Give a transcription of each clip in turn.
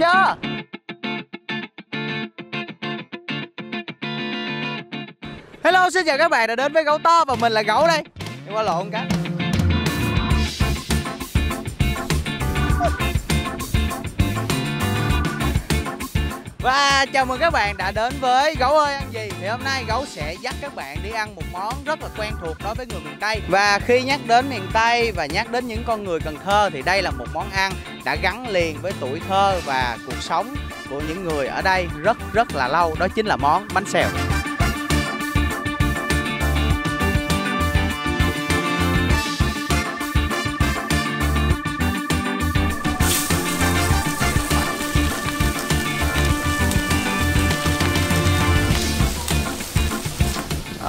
nha Hello, xin chào các bạn đã đến với Gấu To và mình là Gấu đây. Em qua lộn cái. Và chào mừng các bạn đã đến với Gấu ơi ăn gì. Thì hôm nay Gấu sẽ dắt các bạn đi ăn một món rất là quen thuộc đối với người miền Tây. Và khi nhắc đến miền Tây và nhắc đến những con người Cần Thơ Thì đây là một món ăn đã gắn liền với tuổi thơ và cuộc sống của những người ở đây rất rất là lâu. Đó chính là món bánh xèo.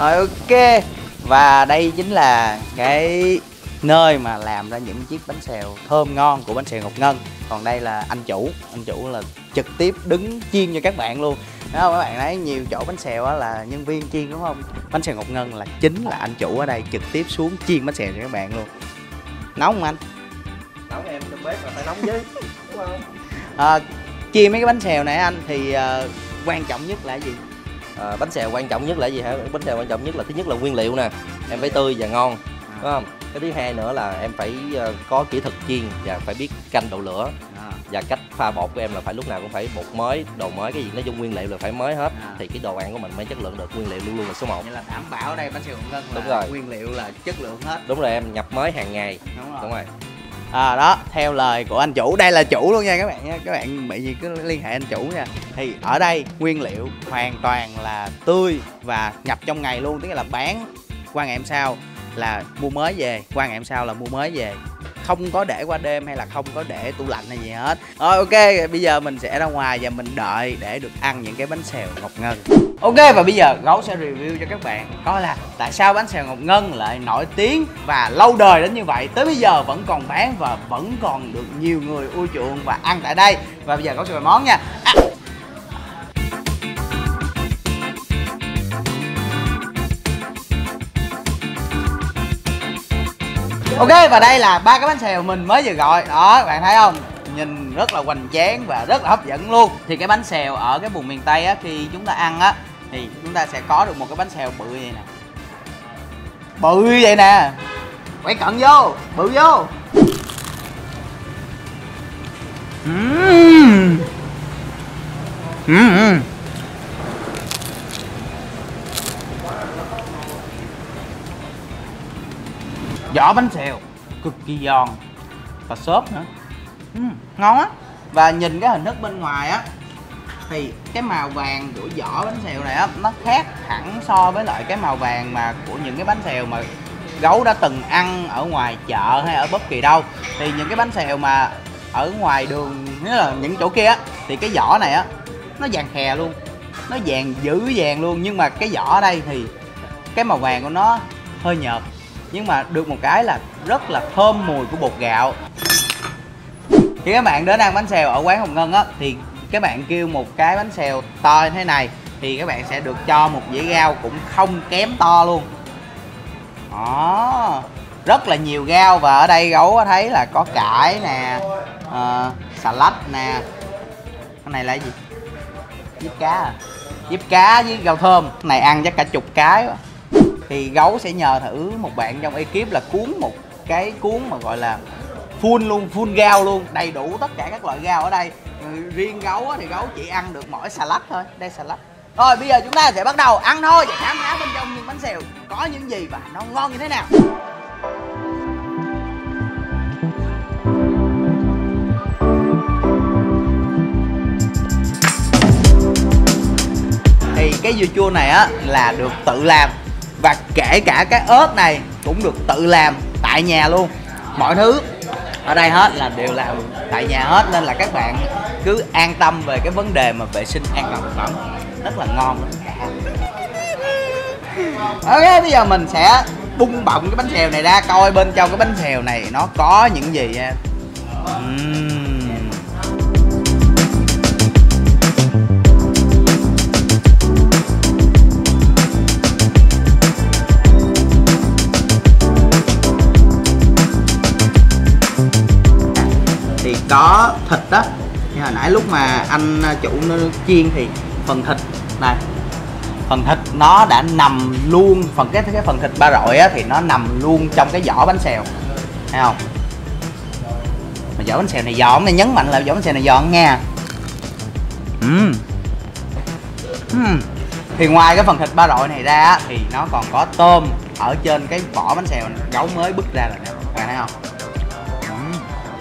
Rồi ok Và đây chính là cái nơi mà làm ra những chiếc bánh xèo thơm ngon của bánh xèo Ngọc Ngân. Còn đây là anh chủ Anh chủ là trực tiếp đứng chiên cho các bạn luôn. Đó không các bạn thấy nhiều chỗ bánh xèo là nhân viên chiên đúng không? Bánh xèo Ngọc Ngân là chính là anh chủ ở đây trực tiếp xuống chiên bánh xèo cho các bạn luôn. Nóng không anh? nấu em trong bếp là phải nóng chứ đúng không? À, chiên mấy cái bánh xèo này anh thì à, quan trọng nhất là gì? À, bánh xèo quan trọng nhất là gì hả? Bánh xèo quan trọng nhất là thứ nhất là nguyên liệu nè em phải tươi và ngon đúng không? Cái thứ hai nữa là em phải ờ, có kỹ thuật chiên và phải biết canh độ lửa. À, và cách pha bột của em là phải lúc nào cũng phải bột mới đồ mới cái gì nói chung nguyên liệu là phải mới hết À. thì cái đồ ăn của mình mới chất lượng được nguyên liệu luôn luôn là số 1 Vậy là đảm bảo đây bánh xèo Ngân là Đúng rồi. nguyên liệu là chất lượng hết. Đúng rồi em nhập mới hàng ngày. Đúng rồi. Đúng rồi À đó, theo lời của anh chủ, đây là chủ luôn nha các bạn nha. Các bạn bị gì cứ liên hệ anh chủ nha. Thì ở đây nguyên liệu hoàn toàn là tươi và nhập trong ngày luôn. Tức là bán qua ngày hôm sau là mua mới về. Qua ngày hôm sau là mua mới về không có để qua đêm hay là không có để tủ lạnh hay gì hết. Rồi ok, bây giờ mình sẽ ra ngoài và mình đợi để được ăn những cái bánh xèo Ngọc Ngân. Ok và bây giờ Gấu sẽ review cho các bạn coi là tại sao bánh xèo Ngọc Ngân lại nổi tiếng và lâu đời đến như vậy. Tới bây giờ vẫn còn bán và vẫn còn được nhiều người ưa chuộng và ăn tại đây. Và bây giờ Gấu sẽ mời món nha. À, Ok, và đây là ba cái bánh xèo mình mới vừa gọi Đó, bạn thấy không Nhìn rất là hoành tráng và rất là hấp dẫn luôn Thì cái bánh xèo ở cái vùng miền Tây á, Khi chúng ta ăn á, Thì chúng ta sẽ có được một cái bánh xèo bự vậy nè Bự vậy nè Quay cận vô Bự vô Mm. Mm. -hmm. Vỏ bánh xèo. Cực kỳ giòn. Và xốp nữa. Uhm, ngon á. Và nhìn cái hình thức bên ngoài á thì cái màu vàng của vỏ bánh xèo này á nó khác hẳn so với lại cái màu vàng mà của những cái bánh xèo mà gấu đã từng ăn ở ngoài chợ hay ở bất kỳ đâu. Thì những cái bánh xèo mà ở ngoài đường nghĩa là những chỗ kia á thì cái vỏ này á nó vàng khè luôn. Nó vàng dữ vàng luôn. Nhưng mà cái vỏ ở đây thì cái màu vàng của nó hơi nhợt nhưng mà được một cái là rất là thơm mùi của bột gạo. Khi các bạn đến ăn bánh xèo ở quán Hồng Ngân á thì các bạn kêu một cái bánh xèo to như thế này thì các bạn sẽ được cho một dĩa rau cũng không kém to luôn. Đó. Rất là nhiều rau và ở đây gấu có thấy là có cải nè uh, xà lách nè. Cái này là gì? Diếp cá à? Diếp cá với rau thơm. Cái này ăn chắc cả chục cái quá thì gấu sẽ nhờ thử một bạn trong ekip là cuốn một cái cuốn mà gọi là full luôn, full gao luôn, đầy đủ tất cả các loại gao ở đây. Riêng gấu thì gấu chỉ ăn được mỗi salad thôi, đây salad. Rồi, bây giờ chúng ta sẽ bắt đầu ăn thôi và khám phá bên trong những bánh xèo có những gì và nó ngon như thế nào. Thì cái dưa chua này á là được tự làm và kể cả cái ớt này cũng được tự làm tại nhà luôn. Mọi thứ ở đây hết là đều làm tại nhà hết, nên là các bạn cứ an tâm về cái vấn đề mà vệ sinh an toàn thực phẩm. Rất là ngon ok, bây giờ mình sẽ bung bọng cái bánh xèo này ra, coi bên trong cái bánh xèo này nó có những gì nha. Uhm. Có thịt đó. Như hồi nãy lúc mà anh à, chủ nó chiên thì phần thịt, này. Phần thịt nó đã nằm luôn, phần cái cái phần thịt ba rọi á, thì nó nằm luôn trong cái vỏ bánh xèo. Thấy không? Mà vỏ bánh xèo này giòn này nhấn mạnh là vỏ bánh xèo này giòn nha. Uhm. Uhm. thì ngoài cái phần thịt ba rọi này ra thì nó còn có tôm ở trên cái vỏ bánh xèo gấu mới bứt ra rồi nè bạn thấy không?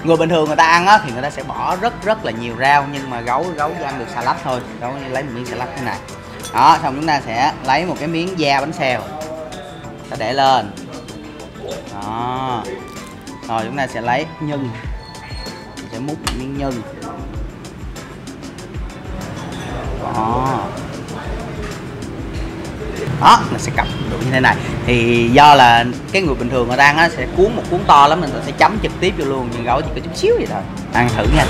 Người bình thường người ta ăn á, thì người ta sẽ bỏ rất rất là nhiều rau, nhưng mà gấu gấu chỉ ăn được salad thôi. Gấu lấy một miếng salad thế này. Đó, xong chúng ta sẽ lấy một cái miếng da bánh xèo. Ta để lên. Đó. Rồi, chúng ta sẽ lấy nhân. Sẽ múc một miếng nhân. Đó đó mình sẽ cầm được như thế này. Thì do là cái người bình thường người ta á, sẽ cuốn một cuốn to lắm mình sẽ chấm trực tiếp vô luôn, nhưng gấu chỉ có chút xíu vậy thôi. Ăn thử nha.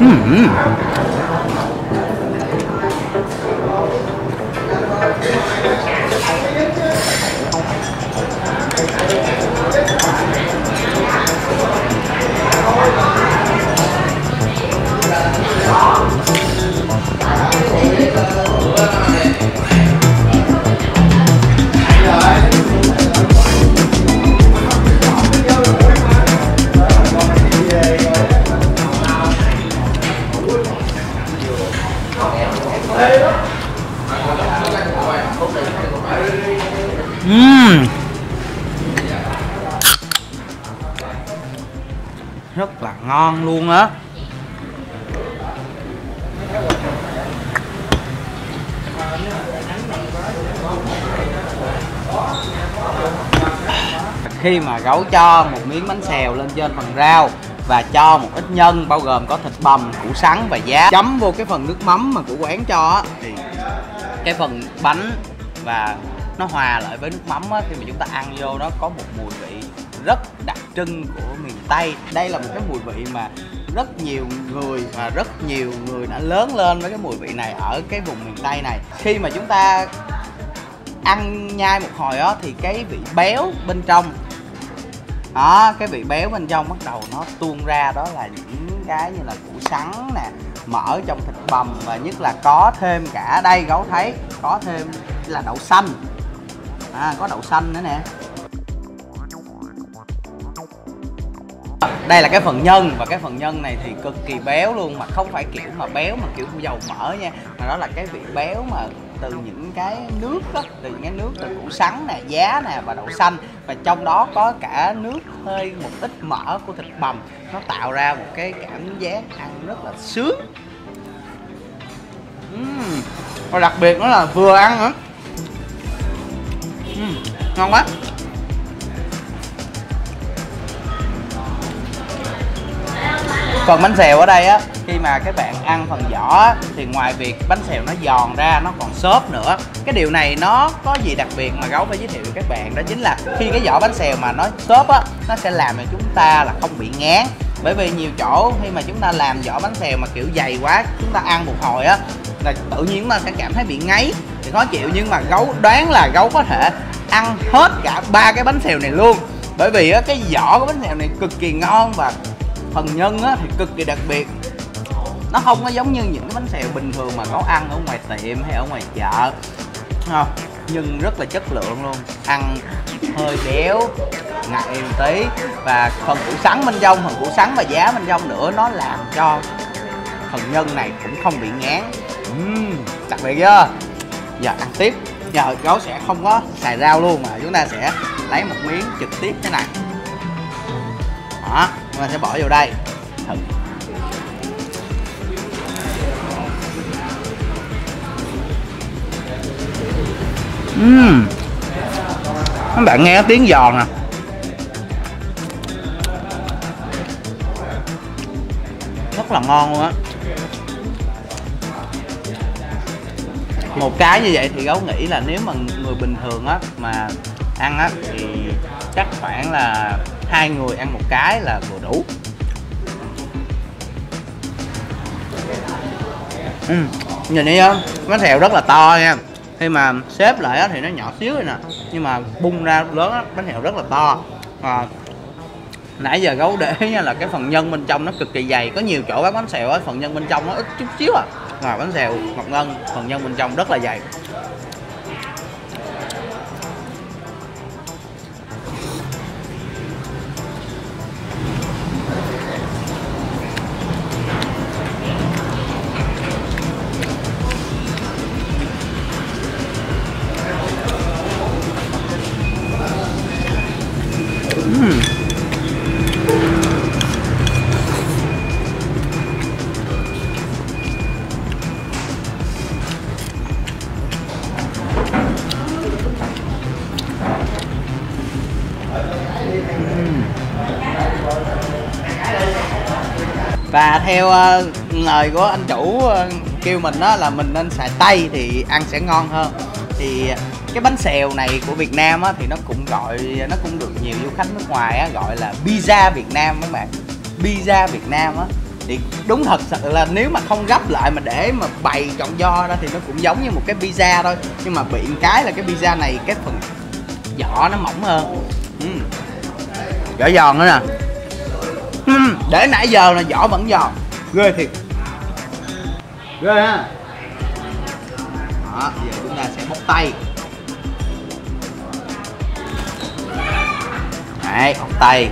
うんうん。Ừm. rất là ngon luôn á khi mà gấu cho một miếng bánh xèo lên trên phần rau và cho một ít nhân, bao gồm có thịt bằm, củ sắn và giá, chấm vô cái phần nước mắm mà của quán cho á, thì cái phần bánh và nó hòa lại với nước mắm á, khi mà chúng ta ăn vô nó có một mùi vị rất đặc trưng của miền Tây. Đây là một cái mùi vị mà rất nhiều người và rất nhiều người đã lớn lên với cái mùi vị này ở cái vùng miền Tây này. Khi mà chúng ta ăn nhai một hồi á thì cái vị béo bên trong đó cái vị béo bên trong bắt đầu nó tuôn ra. Đó là những cái như là củ sắn nè mỡ trong thịt bằm và nhất là có thêm cả đây gấu thấy có thêm là đậu xanh à có đậu xanh nữa nè. Đây là cái phần nhân và cái phần nhân này thì cực kỳ béo luôn mà không phải kiểu mà béo mà kiểu dầu mỡ nha mà đó là cái vị béo mà từ những cái nước đó, từ những cái nước từ củ sắn nè giá nè và đậu xanh. Và trong đó có cả nước hơi một ít mỡ của thịt bằm. Nó tạo ra một cái cảm giác ăn rất là sướng. Uhm. và đặc biệt nó là vừa ăn nữa uhm. ngon quá. Phần bánh xèo ở đây á khi mà các bạn ăn phần vỏ á, thì ngoài việc bánh xèo nó giòn ra nó còn xốp nữa. Cái điều này nó có gì đặc biệt mà gấu phải giới thiệu với các bạn? Đó chính là khi cái vỏ bánh xèo mà nó xốp á nó sẽ làm cho chúng ta là không bị ngán. Bởi vì nhiều chỗ khi mà chúng ta làm vỏ bánh xèo mà kiểu dày quá chúng ta ăn một hồi á là tự nhiên chúng ta sẽ cảm thấy bị ngấy thì khó chịu. Nhưng mà gấu đoán là gấu có thể ăn hết cả ba cái bánh xèo này luôn. Bởi vì á, cái vỏ của bánh xèo này cực kỳ ngon và phần nhân á, thì cực kỳ đặc biệt. Nó không có giống như những cái bánh xèo bình thường mà gấu ăn ở ngoài tiệm hay ở ngoài chợ. Không nhưng rất là chất lượng luôn. Ăn hơi béo ngậy một tí. Và phần củ sắn bên trong phần củ sắn và giá bên trong nữa nó làm cho phần nhân này cũng không bị ngán uhm, đặc biệt chưa giờ ăn tiếp. Giờ gấu sẽ không có xài rau luôn mà chúng ta sẽ lấy một miếng trực tiếp thế này. Đó chúng ta sẽ bỏ vô đây. Thử. Uhm. các bạn nghe tiếng giòn à rất là ngon luôn á. Một cái như vậy thì gấu nghĩ là nếu mà người bình thường á mà ăn á thì chắc khoảng là hai người ăn một cái là vừa đủ. Ừ. nhìn đi á bánh thèo rất là to nha. Khi mà xếp lại á thì nó nhỏ xíu rồi nè nhưng mà bung ra lớn á bánh xèo rất là to. À, nãy giờ gấu để nha là cái phần nhân bên trong nó cực kỳ dày có nhiều chỗ bán bánh xèo á phần nhân bên trong nó ít chút xíu à ngoài bánh xèo ngọc ngân phần nhân bên trong rất là dày. Theo ờ, lời của anh chủ ờ, kêu mình đó là mình nên xài tay thì ăn sẽ ngon hơn. Thì cái bánh xèo này của Việt Nam á, thì nó cũng gọi nó cũng được nhiều du khách nước ngoài á, gọi là pizza Việt Nam các bạn. Pizza Việt Nam á thì đúng thật sự là nếu mà không gấp lại mà để mà bày chọn do ra thì nó cũng giống như một cái pizza thôi. Nhưng mà bị cái là cái pizza này cái phần vỏ nó mỏng hơn. Ừ. vỏ giòn nữa nè để nãy giờ là vỏ vẫn giòn. Ghê thiệt. Ghê ha. Đó giờ chúng ta sẽ bóc tay. Đấy bóc tay.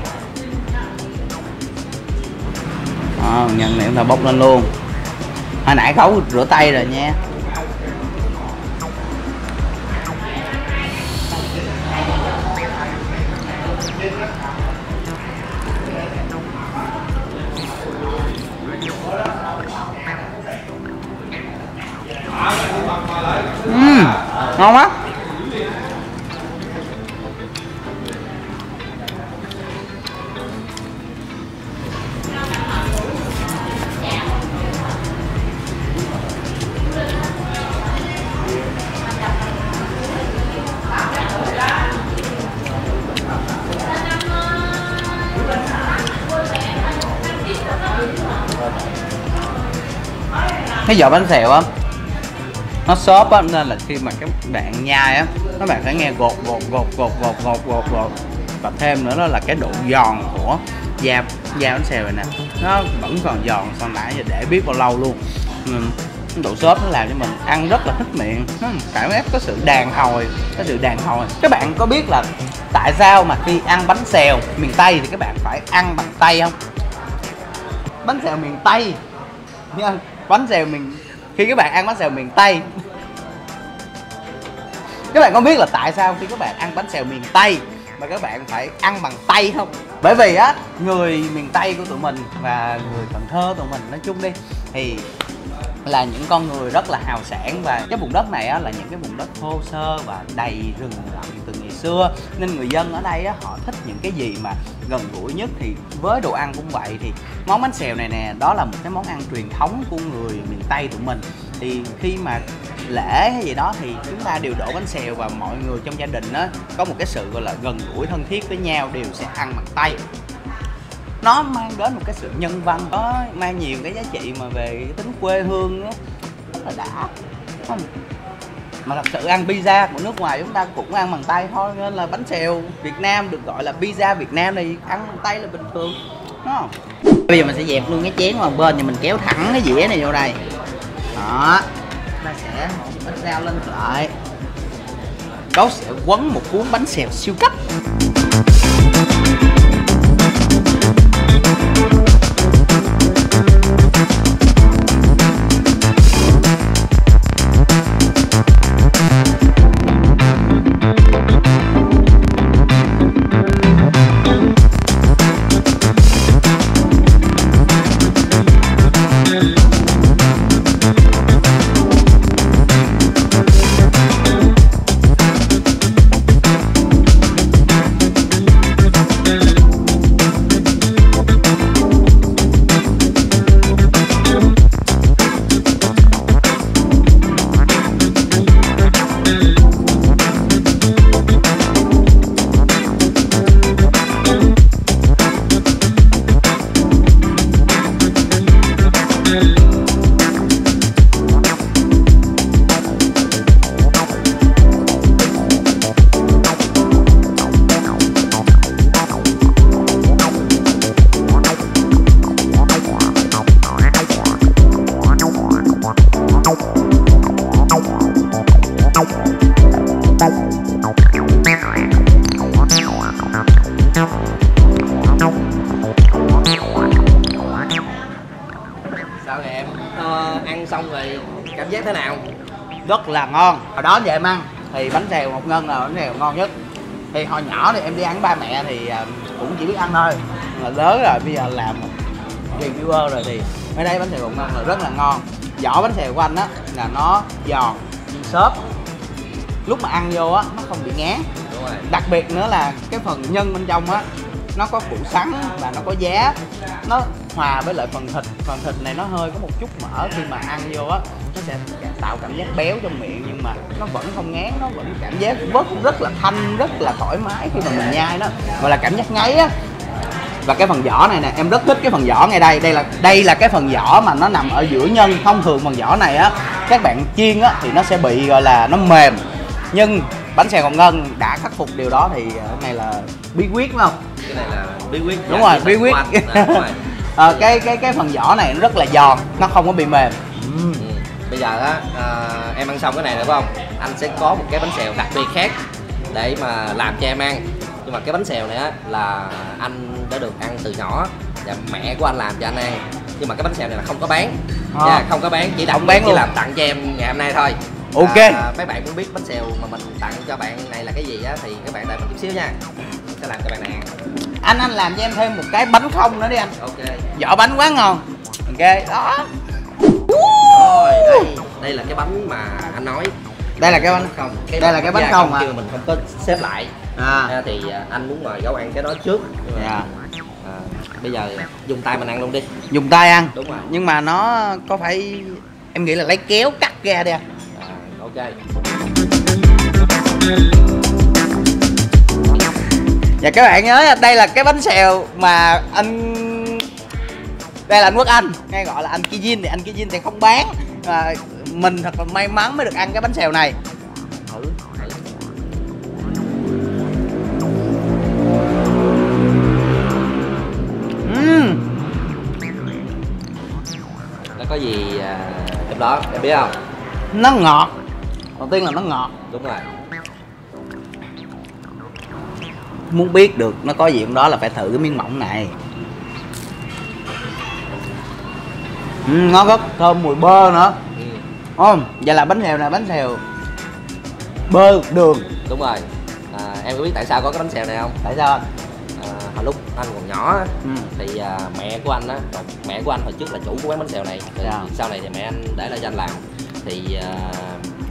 Đó, nhân này chúng ta bóc lên luôn. Hồi nãy khấu rửa tay rồi nha uhm, ngon quá. Cái vỏ bánh xèo á nó xốp á, nên là khi mà các bạn nhai á, các bạn phải nghe gột gột gột gột gột gột gột gột. Và thêm nữa đó là cái độ giòn của da da bánh xèo này nè. Nó vẫn còn giòn sau nãy giờ để biết bao lâu luôn. Ừ, độ xốp nó làm cho mình ăn rất là thích miệng. Nó cảm giác có sự đàn hồi, có sự đàn hồi. Các bạn có biết là tại sao mà khi ăn bánh xèo miền tây thì các bạn phải ăn bằng tay không? Bánh xèo miền tây nha, bánh xèo miền khi các bạn ăn bánh xèo miền tây. Các bạn có biết là tại sao khi các bạn ăn bánh xèo miền tây mà các bạn phải ăn bằng tay không? Bởi vì á người miền tây của tụi mình và người cần thơ tụi mình nói chung đi thì là những con người rất là hào sản và cái vùng đất này á, là những cái vùng đất thô sơ và đầy rừng rậm từ xưa. Nên người dân ở đây á, họ thích những cái gì mà gần gũi nhất thì với đồ ăn cũng vậy. Thì món bánh xèo này nè đó là một cái món ăn truyền thống của người miền tây tụi mình. Thì khi mà lễ hay gì đó thì chúng ta đều đổ bánh xèo và mọi người trong gia đình á có một cái sự gọi là gần gũi thân thiết với nhau đều sẽ ăn bằng tay. Nó mang đến một cái sự nhân văn có mang nhiều cái giá trị mà về tính quê hương á rất là đã. Không mà thật sự ăn pizza của nước ngoài chúng ta cũng ăn bằng tay thôi, nên là bánh xèo Việt Nam được gọi là pizza Việt Nam này ăn bằng tay là bình thường, đúng không? Bây giờ mình sẽ dẹp luôn cái chén qua bên thì mình kéo thẳng cái dĩa này vô đây. Đó, ta sẽ một dao rau lên lại. Gấu sẽ quấn một cuốn bánh xèo siêu cấp. Rất là ngon. Hồi đó giờ em ăn thì bánh xèo một ngân là bánh xèo ngon nhất. Thì hồi nhỏ thì em đi ăn ba mẹ thì à, cũng chỉ biết ăn thôi. Mà lớn rồi bây giờ làm reviewer rồi thì ở đây bánh xèo một ngân là rất là ngon. Vỏ bánh xèo của anh á là nó giòn xốp. Lúc mà ăn vô á nó không bị ngán. Đúng rồi. Đặc biệt nữa là cái phần nhân bên trong á nó có củ sắn và nó có giá. Nó hòa với lại phần thịt. Phần thịt này nó hơi có một chút mỡ khi mà ăn vô á. Nó sẽ tạo cảm giác béo trong miệng nhưng mà nó vẫn không ngán nó vẫn cảm giác rất rất là thanh rất là thoải mái khi mà mình nhai nó. Gọi là cảm giác ngáy á. Và cái phần vỏ này nè em rất thích cái phần vỏ ngay đây. Đây là đây là cái phần vỏ mà nó nằm ở giữa nhân thông thường phần vỏ này á các bạn chiên á thì nó sẽ bị gọi là nó mềm. Nhưng bánh xèo ngọc ngân đã khắc phục điều đó thì ờ, này là bí quyết phải không cái này là bí quyết đúng Dạ, rồi bí quyết. Dạ. Ờ, cái cái cái phần vỏ này nó rất là giòn nó không có bị mềm Ừ. bây giờ á à, em ăn xong cái này được không anh sẽ có một cái bánh xèo đặc biệt khác để mà làm cho em ăn nhưng mà cái bánh xèo này á là anh đã được ăn từ nhỏ và mẹ của anh làm cho anh ăn nhưng mà cái bánh xèo này là không có bán À. Dạ, không có bán chỉ đặt bán chỉ luôn. làm tặng cho em ngày hôm nay thôi Ok. à, mấy bạn muốn biết bánh xèo mà mình tặng cho bạn này là cái gì á thì các bạn đợi mình chút xíu nha sẽ làm cho bạn này ăn anh anh làm cho em thêm một cái bánh không nữa đi anh. Ok. Vỏ bánh quá ngon. Ok. Đó. Rồi đây. Đây là cái bánh mà anh nói. Đây là cái bánh không Đây là cái bánh da không à? mình không có xếp lại. À. À, thì à, anh muốn mời gấu ăn cái đó trước. Dạ. à, bây giờ dùng tay mình ăn luôn đi. Dùng tay ăn. Đúng rồi. Nhưng mà nó có phải em nghĩ là lấy kéo cắt ra đi anh. À, ok và các bạn nhớ đây là cái bánh xèo mà anh đây là anh Quốc Anh ngay gọi là anh Kijin thì anh Kijin thì không bán. Và mình thật là may mắn mới được ăn cái bánh xèo này. Thử nó có gì à, trong đó em biết không? Nó ngọt. Đầu tiên là nó ngọt. Đúng rồi muốn biết được nó có gì trong đó là phải thử cái miếng mỏng này. Ừm, ngon rất thơm mùi bơ nữa. Ừ, không vậy là bánh xèo này bánh xèo bơ đường. Đúng rồi. À, em có biết tại sao có cái bánh xèo này không? Tại sao anh? À, hồi lúc anh còn nhỏ á, ừ. thì à, mẹ của anh á mẹ của anh hồi trước là chủ của quán bánh xèo này. Thì Dạ. sau này thì mẹ anh để lại cho anh làm. Thì à,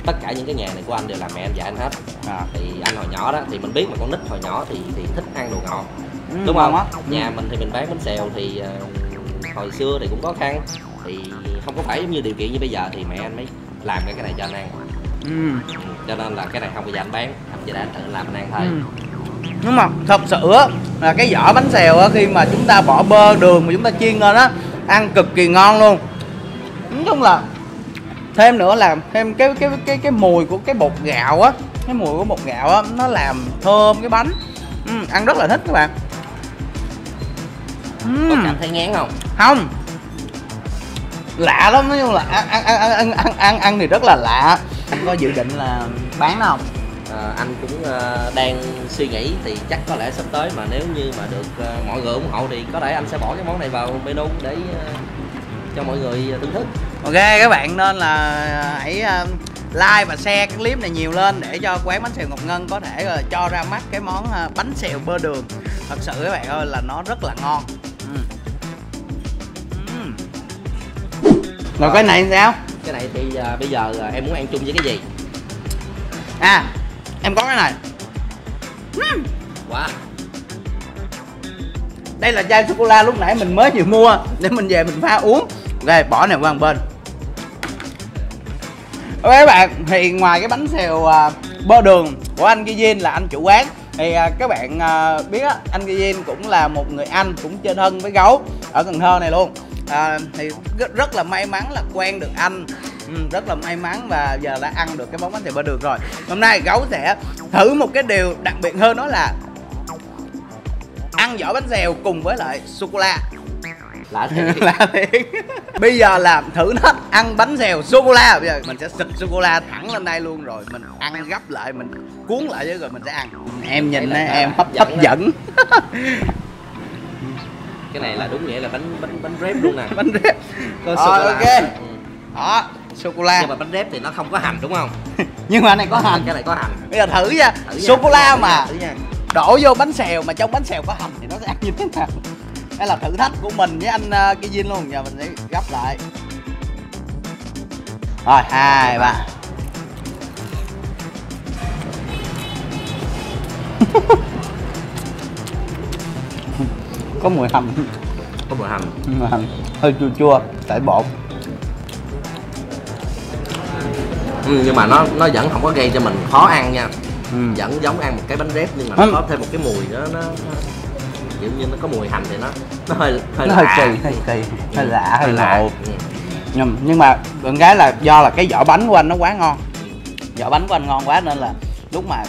tất cả những cái nhà này của anh đều là mẹ anh dạy anh hết à. thì anh hồi nhỏ đó thì mình biết mà con nít hồi nhỏ thì thì thích ăn đồ ngọt Ừ, đúng không á. nhà mình thì mình bán bánh xèo thì ờ, hồi xưa thì cũng khó khăn thì không có phải giống như điều kiện như bây giờ thì mẹ anh mới làm cái cái này cho anh ăn ừ. Ừ, cho nên là cái này không bao giờ anh bán anh chỉ để anh tự làm anh ăn thôi Ừ. nhưng mà thật sự á là cái vỏ bánh xèo á khi mà chúng ta bỏ bơ đường mà chúng ta chiên lên á ăn cực kỳ ngon luôn nói chung là thêm nữa là thêm cái cái cái cái mùi của cái bột gạo á. Cái mùi của bột gạo á nó làm thơm cái bánh. Ừ, ăn rất là thích các bạn. Có ừ. cảm thấy ngán không? Không. Lạ lắm nói chung là ăn ăn ăn ăn ăn ăn, ăn thì rất là lạ. Anh có dự định là bán nó không? Ờ, anh cũng ờ, đang suy nghĩ thì chắc có lẽ sắp tới mà nếu như mà được ờ, mọi người ủng hộ thì có thể anh sẽ bỏ cái món này vào menu để ờ, cho mọi người thưởng thức ok các bạn nên là hãy um, like và share cái clip này nhiều lên để cho quán bánh xèo ngọc ngân có thể là cho ra mắt cái món uh, bánh xèo bơ đường. Thật sự các bạn ơi là nó rất là ngon. Ừ. Ừ. rồi cái này sao? Cái này thì ờ, bây giờ ờ, em muốn ăn chung với cái gì? À em có cái này. Wow. Đây là chai sô cô la lúc nãy mình mới vừa mua để mình về mình pha uống. Rồi bỏ này qua một bên ok các bạn thì ngoài cái bánh xèo uh, bơ đường của anh Gizin là anh chủ quán thì uh, các bạn uh, biết á anh Gizin cũng là một người anh cũng chơi thân với gấu ở Cần Thơ này luôn. À, thì rất, rất là may mắn là quen được anh. Ừ, rất là may mắn và giờ đã ăn được cái món bánh xèo bơ đường rồi. Hôm nay gấu sẽ thử một cái điều đặc biệt hơn đó là ăn vỏ bánh xèo cùng với lại sô cô la lạ thiệt. Là thiệt. Bây giờ làm thử nó ăn bánh xèo sô cô la bây giờ mình sẽ xịt sô cô la thẳng lên đây luôn rồi. Mình ăn gấp lại mình cuốn lại chứ rồi mình sẽ ăn. Em nhìn á em hấp hấp hấp dẫn dẫn. Cái này là đúng nghĩa là bánh bánh bánh rép luôn nè. Bánh rép có sô cô la ok. Ừ. đó sô cô la nhưng mà bánh rép thì nó không có hành đúng không? Nhưng mà cái này có hành. Cái này có hành. Bây giờ thử nha. Sô cô la mà đổ vô bánh xèo mà trong bánh xèo có hành thì nó sẽ ăn như thế nào đây là thử thách của mình với anh uh, cái Vin luôn. Giờ mình sẽ gấp lại. Rồi hai ba. Có mùi hành có mùi hành mùi hành hơi chua chua tại bột. Ừ, nhưng mà nó nó vẫn không có gây cho mình khó ăn nha. Ừ. vẫn giống ăn một cái bánh rép nhưng mà nó có thêm một cái mùi đó nó kiểu như nó có mùi hành thì nó nó hơi hơi nó hơi kỳ hơi kỳ hơi lạ hơi lạ. ngộ. Ừ. nhưng, nhưng mà con gái là do là cái vỏ bánh của anh nó quá ngon. Vỏ bánh của anh ngon quá nên là lúc mà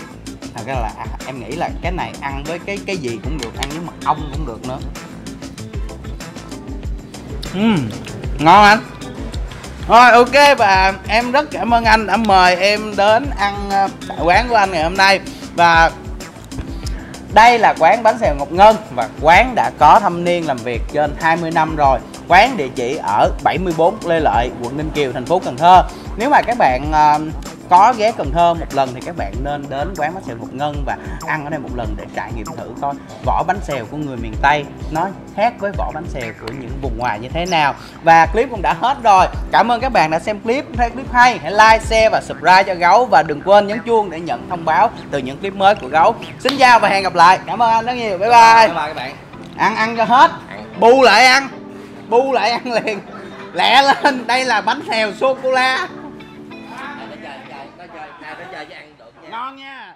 thật ra là à, em nghĩ là cái này ăn với cái cái gì cũng được ăn với mật ong cũng được nữa. Ừm, ngon anh. Rồi ok và em rất cảm ơn anh đã mời em đến ăn ờ, tại quán của anh ngày hôm nay. Và đây là quán bánh xèo Ngọc Ngân và quán đã có thâm niên làm việc trên 20 năm rồi. Quán địa chỉ ở 74 Lê Lợi, quận Ninh Kiều, thành phố Cần Thơ. Nếu mà các bạn ờ, có ghé Cần Thơ một lần thì các bạn nên đến quán bánh xèo Ngọc Ngân và ăn ở đây một lần để trải nghiệm thử coi vỏ bánh xèo của người miền Tây nó khác với vỏ bánh xèo của những vùng ngoài như thế nào. Và clip cũng đã hết rồi. Cảm ơn các bạn đã xem clip, thấy clip hay hãy like, share và subscribe cho Gấu và đừng quên nhấn chuông để nhận thông báo từ những clip mới của Gấu. Xin chào và hẹn gặp lại. Cảm ơn anh rất nhiều. Bye bye. bye bye các bạn Ăn ăn cho hết. ăn Bu lại ăn. Bu lại ăn liền. Lẹ lên, đây là bánh xèo sô cô la. Nó chơi nó chơi nó chơi